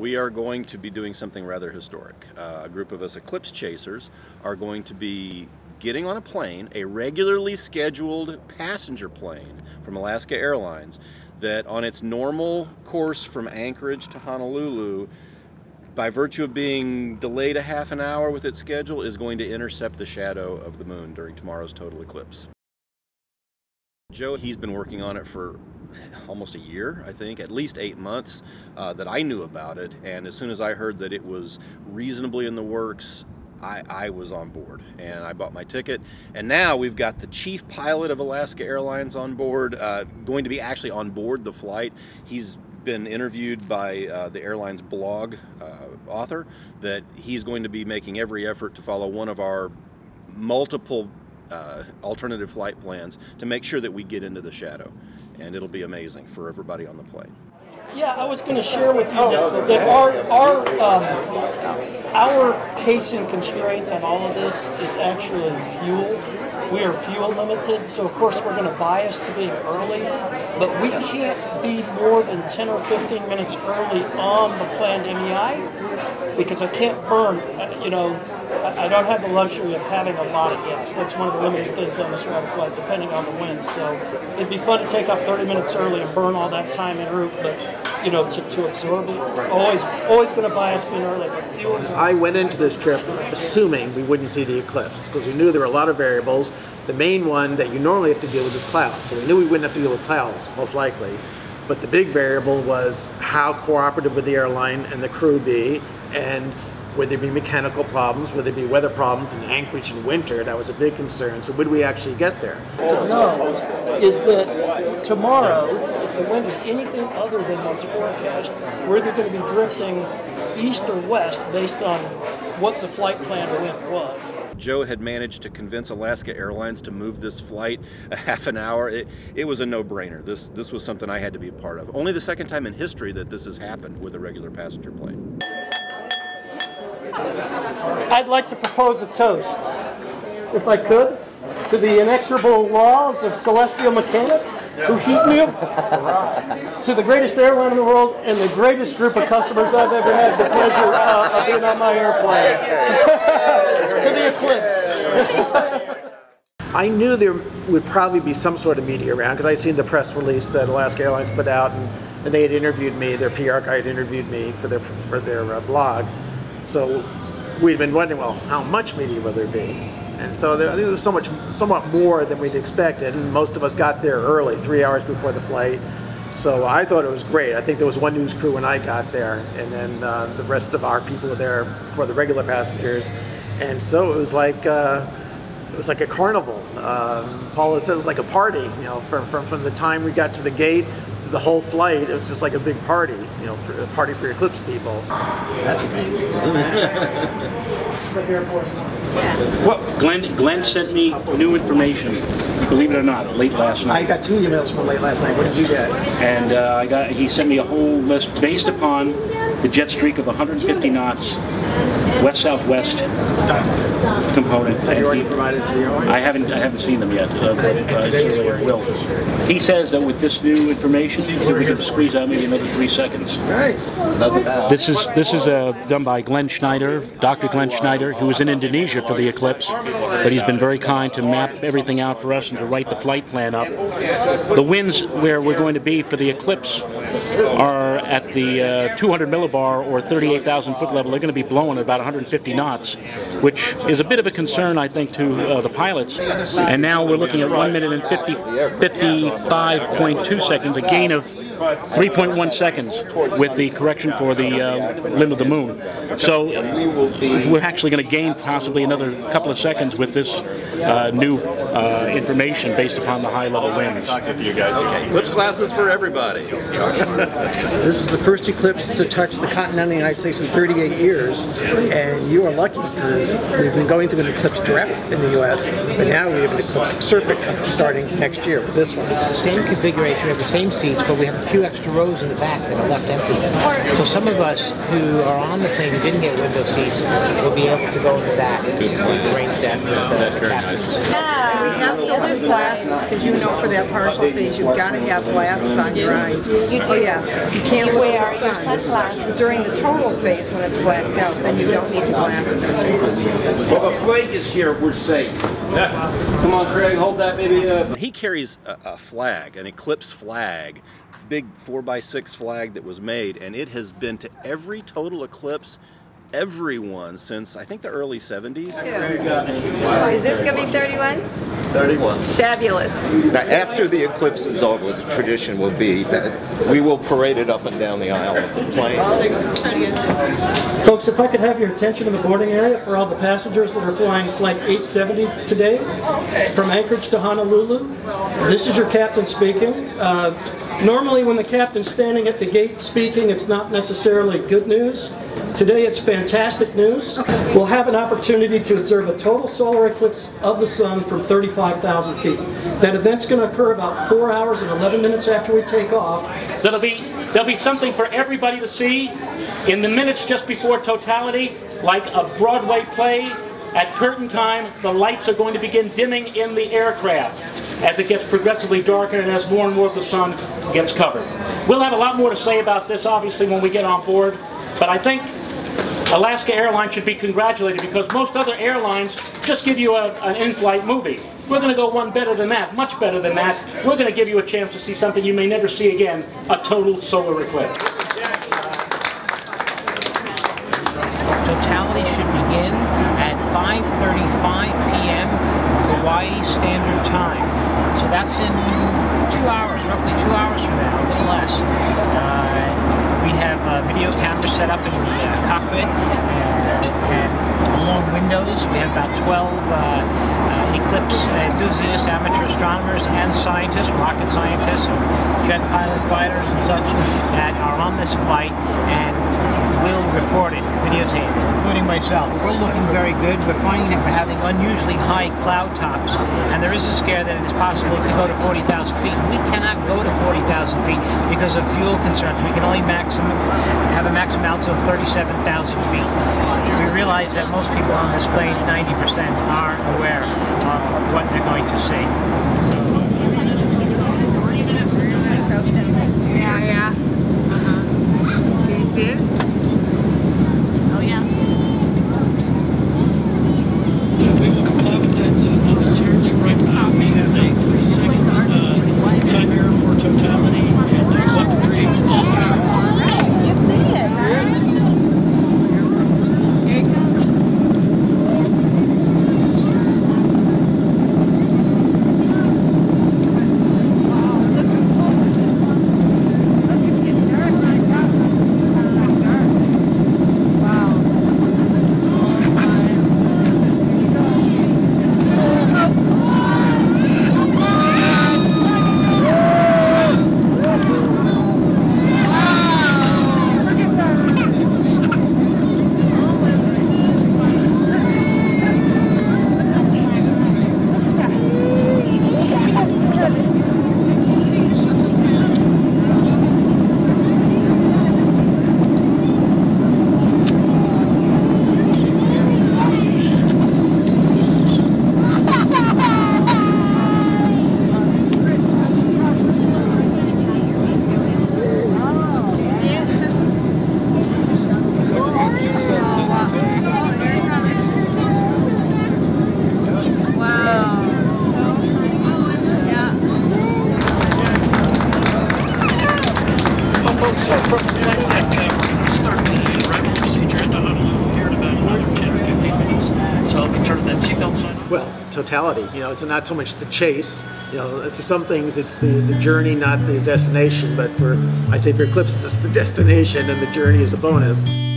We are going to be doing something rather historic. Uh, a group of us Eclipse Chasers are going to be getting on a plane, a regularly scheduled passenger plane from Alaska Airlines that on its normal course from Anchorage to Honolulu, by virtue of being delayed a half an hour with its schedule, is going to intercept the shadow of the moon during tomorrow's total eclipse. Joe, he's been working on it for almost a year, I think, at least eight months uh, that I knew about it. And as soon as I heard that it was reasonably in the works, I, I, was on board and I bought my ticket. And now we've got the chief pilot of Alaska Airlines on board, uh, going to be actually on board the flight. He's been interviewed by uh, the airline's blog uh, author that he's going to be making every effort to follow one of our multiple uh, alternative flight plans to make sure that we get into the shadow. And it'll be amazing for everybody on the plane. Yeah, I was going to share with you that, that our our um, our pacing constraint on all of this is actually fuel. We are fuel limited, so of course we're going to bias to being early, but we can't be more than 10 or 15 minutes early on the planned MEI because I can't burn, you know, I don't have the luxury of having a lot of gas. That's one of the limiting things on this route flight, depending on the wind. So it'd be fun to take off 30 minutes early and burn all that time en route, but you know, to, to absorb it. Always, always going to bias being early. But fuel. I went into this trip assuming we wouldn't see the eclipse because we knew there were a lot of variables. The main one that you normally have to deal with is clouds. So we knew we wouldn't have to deal with clouds, most likely. But the big variable was how cooperative would the airline and the crew be, and would there be mechanical problems? Would there be weather problems in Anchorage in winter? That was a big concern. So would we actually get there? No, is that tomorrow, if the wind is anything other than what's forecast, we're either going to be drifting east or west based on what the flight plan wind was. Joe had managed to convince Alaska Airlines to move this flight a half an hour. It, it was a no-brainer. This, this was something I had to be a part of. Only the second time in history that this has happened with a regular passenger plane. I'd like to propose a toast, if I could, to the inexorable laws of celestial mechanics who heat me up, to the greatest airline in the world and the greatest group of customers I've ever had the pleasure uh, of being on my airplane. to the eclipse. I knew there would probably be some sort of media around because I'd seen the press release that Alaska Airlines put out, and, and they had interviewed me. Their PR guy had interviewed me for their for their uh, blog. So we'd been wondering, well, how much media will there be? And so there, there was so much, somewhat more than we'd expected. And most of us got there early, three hours before the flight. So I thought it was great. I think there was one news crew when I got there, and then uh, the rest of our people were there for the regular passengers. And so it was like uh, it was like a carnival. Um, Paula said it was like a party. You know, from, from from the time we got to the gate the whole flight, it was just like a big party, you know, for, a party for Eclipse people. That's amazing, isn't it? Well, Glenn, Glenn sent me new information, believe it or not, late last night. I got two emails from late last night. What did you get? And uh, I got, he sent me a whole list based upon the jet streak of 150 knots, west-southwest component. Have you already he, provided to your I haven't, I haven't seen them yet, uh, but uh, certainly will. He says that with this new information, that we can squeeze out maybe another three seconds. Nice. This is this is uh, done by Glenn Schneider, Dr. Glenn Schneider, who was in Indonesia for the eclipse, but he's been very kind to map everything out for us and to write the flight plan up. The winds where we're going to be for the eclipse are at the uh, 200 millibar or 38,000 foot level. They're going to be blowing at about 150 knots, which is a bit of a concern, I think, to uh, the pilots. And now we're looking at 1 minute and 50, 55.2 seconds, a gain of 3.1 seconds with the correction for the uh, limb of the moon. So we're actually going to gain possibly another couple of seconds with this uh, new uh, information based upon the high level winds. Eclipse classes for everybody. this is the first eclipse to touch the continental United States in 38 years, and you are lucky because we've been going through an eclipse drought in the U.S., but now we have an eclipse circuit starting next year with this one. It's the same configuration, we have the same seats, but we have few extra rows in the back that are left empty. So some of us who are on the plane who didn't get window seats will be able to go in the back and arrange that with uh, the captains. We have filtered glasses, because you know for that partial phase, you've got to have glasses on your eyes. You Oh, yeah. You can't look wear your sunglasses. During the total phase, when it's blacked out, then you don't need the glasses. Well, the flag is here, we're safe. Come on, Craig, hold that baby up. He carries a, a flag, an Eclipse flag, big 4x6 flag that was made, and it has been to every total eclipse, everyone since I think the early 70s. Is this going to be 31? 31. Fabulous. Now, after the eclipse is over, the tradition will be that we will parade it up and down the aisle of the plane. Folks, if I could have your attention in the boarding area for all the passengers that are flying Flight 870 today from Anchorage to Honolulu. This is your captain speaking. Uh, normally when the captain's standing at the gate speaking, it's not necessarily good news. Today it's fantastic news. We'll have an opportunity to observe a total solar eclipse of the sun from 35,000 feet. That event's going to occur about 4 hours and 11 minutes after we take off. So there'll be, there'll be something for everybody to see in the minutes just before totality, like a Broadway play. At curtain time, the lights are going to begin dimming in the aircraft as it gets progressively darker and as more and more of the sun gets covered. We'll have a lot more to say about this, obviously, when we get on board, but I think Alaska Airlines should be congratulated because most other airlines just give you a, an in-flight movie. We're going to go one better than that, much better than that. We're going to give you a chance to see something you may never see again, a total solar eclipse. Totality should begin at 5.35 p.m. Hawaii Standard Time. So that's in two hours, roughly two hours from now, a little less. Uh, we have uh, video cameras set up in the uh, cockpit and, and along windows. We have about 12 uh, uh, eclipse enthusiasts, amateur astronomers, and scientists, rocket scientists, and jet pilot fighters and such that are on this flight and will record it, videotape including myself. We're looking very good. We're finding that we're having unusually high cloud tops, and there is a scare that it is possible could go to 40,000 feet. We cannot go to 40,000 feet because of fuel concerns. We can only maximum have a maximum altitude of 37,000 feet. We realize that most people on this plane, 90%, are aware of what they're going to see. So, totality. You know, it's not so much the chase. You know, for some things it's the, the journey, not the destination. But for I say for Eclipse, it's the destination, and the journey is a bonus.